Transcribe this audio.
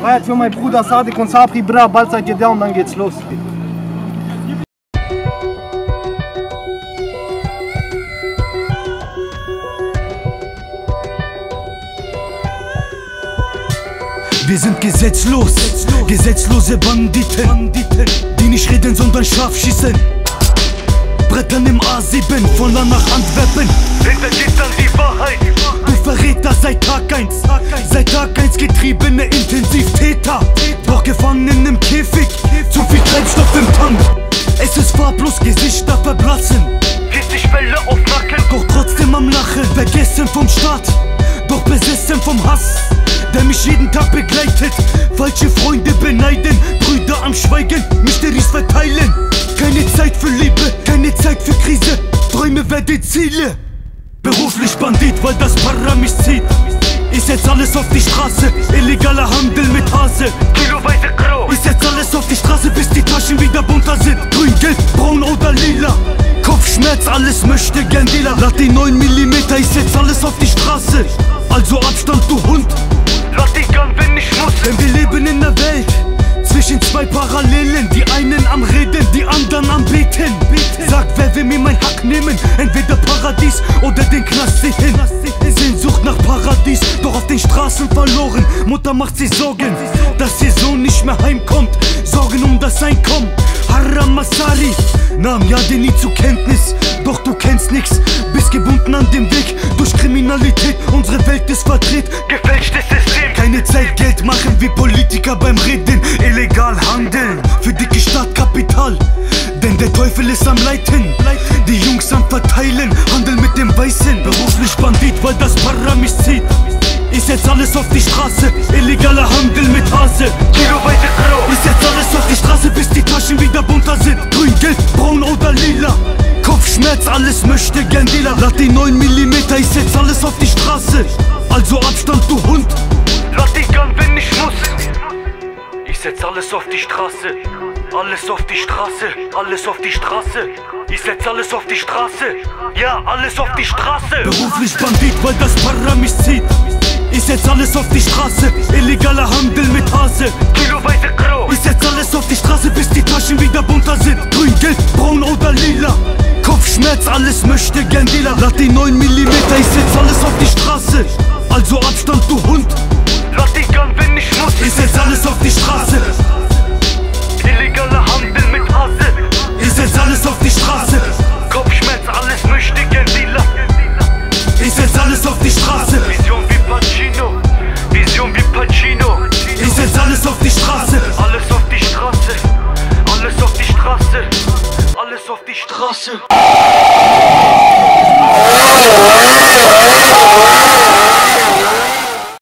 Freiheit für meinen Bruder Sadik und Sabri, bra, bald seid ihr da und dann geht's los. Wir sind gesetzlos, gesetzlose Banditen, die nicht reden, sondern scharf schießen. Brettern im A7 von La nach Antwerpen. Hinter Gittern die Wahrheit. Verräter seit Tag 1. Seit Tag 1 getriebene Intensivtäter. Doch gefangen im Käfig. Zu viel Treibstoff im Tank. Es ist farblos, Gesichter verblassen. 40 Welle auf Nacken. Doch trotzdem am Lachen. Vergessen vom Staat. Doch besessen vom Hass der mich jeden Tag begleitet. Falsche Freunde beneiden, Brüder am Schweigen, Mysteries verteilen. Keine Zeit für Liebe, keine Zeit für Krise. Träume werden Ziele. Beruflich Bandit, weil das Para mich zieht. Ich setz alles auf die Straße, illegaler Handel mit Hase. Kiloweise grau. Ich setz alles auf die Straße, bis die Taschen wieder bunter sind. Grün, gelb, braun oder lila. Kopfschmerz, alles möchte gern Dealer. Lad die 9 mm, ich setz alles auf die Straße. Also Abstand, du Hund. Lass dich gern, wenn ich muss. Denn wir leben in der Welt zwischen zwei Parallelen. Die einen am Reden, die anderen am Beten. Sag, wer will mir mein Hack nehmen? Entweder Paradies oder den Knast sehen. Sehnsucht nach Paradies, doch auf den Straßen verloren. Mutter macht sich Sorgen, dass ihr Sohn nicht mehr heimkommt. Sorgen um das Einkommen. Haram Masari nahm ja den nie zur Kenntnis, doch du kennst nix. Bist gebunden an dem Weg durch Kriminalität. Unsere Welt ist verdreht, gefälschtes System. Keine Zeit, Geld machen wie Politiker beim Reden. Illegal handeln für dicke Startkapital. Der Teufel ist am Leiten, die Jungs am Verteilen. Handel mit dem Weißen, beruflich Bandit, weil das Para mich zieht. Ich setz alles auf die Straße, illegaler Handel mit Hase. Ich setz alles auf die Straße, bis die Taschen wieder bunter sind. Grün, gelb, braun oder lila. Kopfschmerz, alles möchte gern Dealer. Lad die 9 mm, ich setz alles auf die Straße. Also Abstand, du Hund. Dich gern, wenn ich muss. Ich setz alles auf die Straße. Alles auf die Straße, alles auf die Straße. Ich setz alles auf die Straße. Ja, alles auf die Straße. Beruflich Bandit, weil das Para mich zieht. Ich setz alles auf die Straße, illegaler Handel mit Hase. Kiloweise grau. Ich setz alles auf die Straße, bis die Taschen wieder bunter sind. Grün, gelb, braun oder lila. Kopfschmerz, alles möchte gern Dealer. Lad die 9 mm, ich setz alles auf die Straße. Also Abstand, du Hund. Jesús.